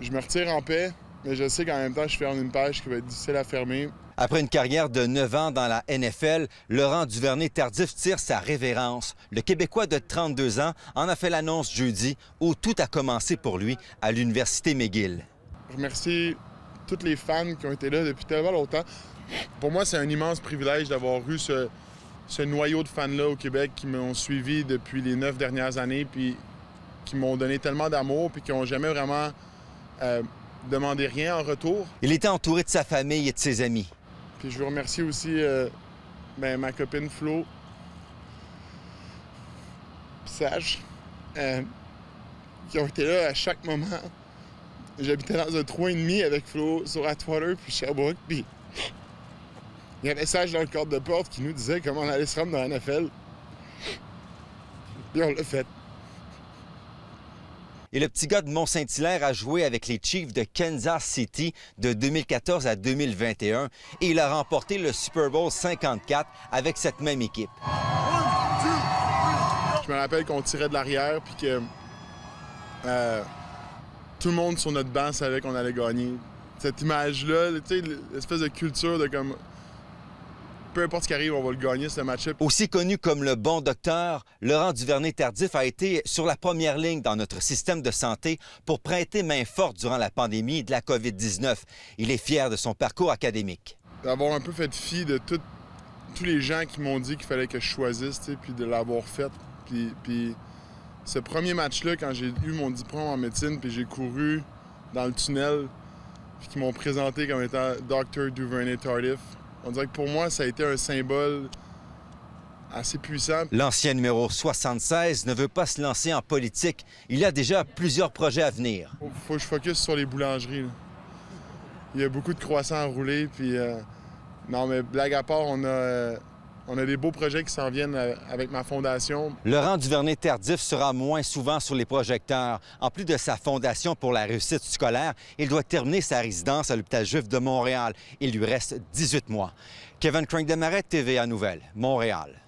je me retire en paix, mais je sais qu'en même temps, je ferme une page qui va être difficile à fermer. Après une carrière de 9 ans dans la NFL, Laurent Duvernay-Tardif tire sa révérence. Le Québécois de 32 ans en a fait l'annonce jeudi où tout a commencé pour lui à l'Université McGill. Je remercie tous les fans qui ont été là depuis tellement longtemps. Pour moi, c'est un immense privilège d'avoir eu ce, ce noyau de fans-là au Québec qui m'ont suivi depuis les neuf dernières années, puis qui m'ont donné tellement d'amour, puis qui n'ont jamais vraiment euh, rien en retour. Il était entouré de sa famille et de ses amis. Puis je veux remercier aussi euh, ben, ma copine Flo, Sage, euh, qui ont été là à chaque moment. J'habitais dans un 3,5 avec Flo sur Atwater puis Sherbrooke, puis il y avait Sage dans le cadre de porte qui nous disait comment on allait se rendre dans la NFL. Puis on l'a fait. Et le petit gars de Mont-Saint-Hilaire a joué avec les Chiefs de Kansas City de 2014 à 2021 et il a remporté le Super Bowl 54 avec cette même équipe. Je me rappelle qu'on tirait de l'arrière puis que euh, tout le monde sur notre banc savait qu'on allait gagner. Cette image-là, l'espèce de culture de comme peu importe ce qui arrive, on va le gagner, ce match-là. Aussi connu comme le bon docteur, Laurent Duvernay-Tardif a été sur la première ligne dans notre système de santé pour prêter main forte durant la pandémie de la COVID-19. Il est fier de son parcours académique. D'avoir un peu fait fi de tout- tous les gens qui m'ont dit qu'il fallait que je choisisse, puis de l'avoir fait. Puis, puis ce premier match-là, quand j'ai eu mon diplôme en médecine, puis j'ai couru dans le tunnel, puis qu'ils m'ont présenté comme étant Dr. Duvernay-Tardif, on dirait que pour moi, ça a été un symbole assez puissant. L'ancien numéro 76 ne veut pas se lancer en politique. Il a déjà plusieurs projets à venir. Faut, faut que je focus sur les boulangeries. là. Il y a beaucoup de croissants à rouler, puis... euh, non, mais blague à part, on a, euh, on a des beaux projets qui s'en viennent euh, avec ma fondation. Laurent Duvernay-Tardif sera moins souvent sur les projecteurs. En plus de sa fondation pour la réussite scolaire, il doit terminer sa résidence à l'hôpital juif de Montréal. Il lui reste 18 mois. Kevin Crank Desmarais, TVA Nouvelle, Montréal.